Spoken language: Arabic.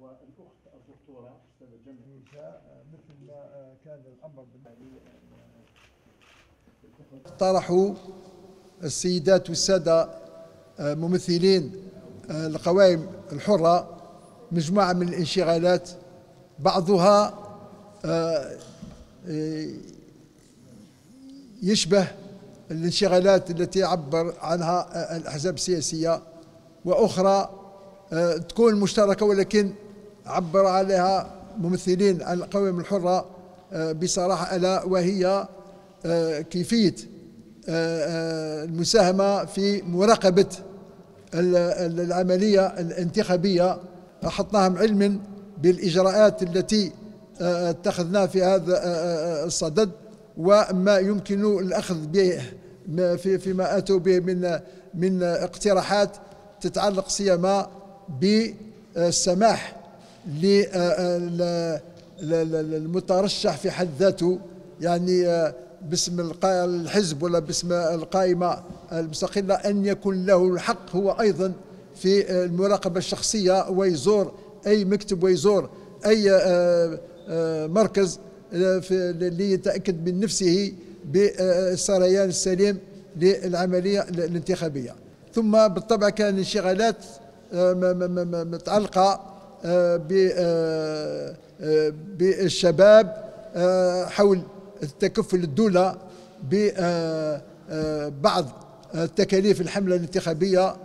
والأخت الدكتورة أستاذة جنة مثل ما كان الأمر طرحوا السيدات والسادة آه، ممثلين آه، القوائم الحرة مجموعة من الانشغالات بعضها آه، يشبه الانشغالات التي عبر عنها الأحزاب السياسية وأخرى تكون مشتركة ولكن عبر عليها ممثلين القوائم الحرة بصراحة ألا وهي كيفية آه، آه، المساهمة في مراقبة العملية الانتخابية. أخذناهم علما بالإجراءات التي آه، اتخذناها في هذا الصدد وما يمكن الأخذ به فيما أتوا به من من اقتراحات تتعلق سيما بالسماح للمترشح في حد ذاته يعني باسم الحزب ولا باسم القائمة المستقلة أن يكون له الحق هو أيضا في المراقبة الشخصية ويزور أي مكتب ويزور أي آه، آه، مركز ليتأكد من نفسه بالسريان السليم للعملية الانتخابية. ثم بالطبع كان انشغالات آه، متعلقة بالشباب حول تكفل الدولة ببعض تكاليف الحملة الانتخابية